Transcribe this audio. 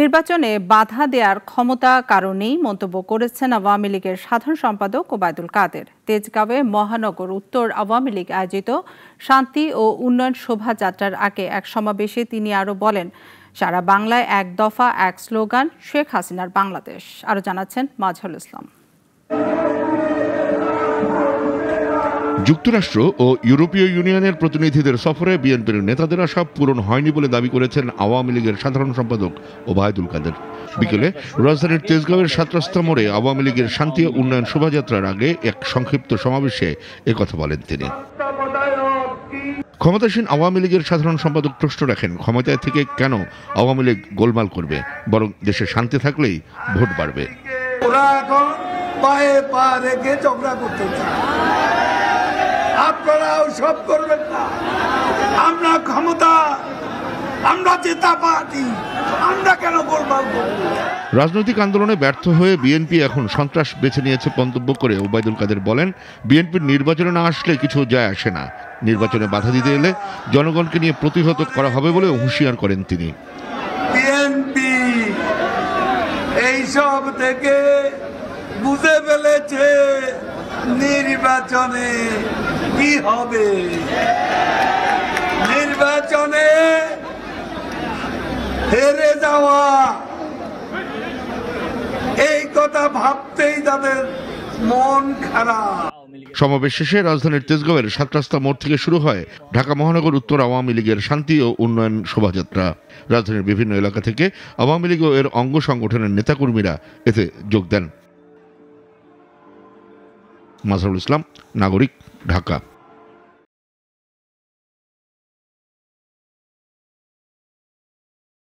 নির্বাচনে বাধা দেওয়ার ক্ষমতা কারণেই মন্তব্য করেছেন আওয়ামী লীগের সাধারণ সম্পাদক ওবায়দুল কাদের। তেজগাঁওয়ে মহানগর উত্তর আওয়ামী লীগ আয়োজিত শান্তি ও উন্নয়ন শোভাযাত্রার আগে এক সমাবেশে তিনি আরও বলেন, সারা বাংলায় এক দফা, এক স্লোগান, শেখ হাসিনার বাংলাদেশ। আরও জানাচ্ছেন মাজহুল ইসলাম। যুক্তরাষ্ট্র ও ইউরোপীয় ইউনিয়নের প্রতিনিধিদের সফরে বিএনপির নেতাদের আশা পূরণ হয়নি বলে দাবি করেছেন আওয়ামী লীগের সাধারণ সম্পাদক ওবায়দুল কাদের। বিকেলে রাজধানীর তেজগাঁওয়ের সাত রাস্তা মোড়ে আওয়ামী লীগের শান্তি উন্নয়ন শোভাযাত্রার আগে এক সংক্ষিপ্ত সমাবেশে একথা বলেন তিনি। ক্ষমতাসীন আওয়ামী লীগের সাধারণ সম্পাদক প্রশ্ন রাখেন, ক্ষমতায় থেকে কেন আওয়ামী লীগ গোলমাল করবে? বরং দেশে শান্তি থাকলেই ভোট বাড়বে। ওরা এখন পায়ে পা রেখে করতে চায়। আপনারাও সব করবেন না। আমরা ক্ষমতা আমরা জেতা পার্টি আমরা কেন রাজনৈতিক আন্দোলনে ব্যর্থ হয়ে বিএনপি এখন সন্ত্রাস বেছে নিয়েছে মন্তব্য করে ওবায়দুল কাদের বলেন বিএনপির নির্বাচনে না আসলে কিছু যায় আসে না। নির্বাচনে বাধা দিতে এলে জনগণকে নিয়ে প্রতিহত করা হবে বলে হুঁশিয়ার করেন তিনি। বিএনপি এইসব থেকে বুঝে ফেলেছে নির্বাচনে কি হবে? নির্বাচনে হেরে যাওয়া, এই কথা ভাবতেই তাদের মন খারাপ। সমাবেশ শেষে রাজধানীর তেজগাঁওয়ের সাত রাস্তা মোড় থেকে শুরু হয় ঢাকা মহানগর, উত্তর আওয়ামী লীগের শান্তি ও উন্নয়ন শোভাযাত্রা। রাজধানীর বিভিন্ন এলাকা থেকে আওয়ামী লীগ ও এর অঙ্গ সংগঠনের নেতাকর্মীরা এতে যোগ দেন। মাজহারুল ইসলাম নাগরিক ঢাকা।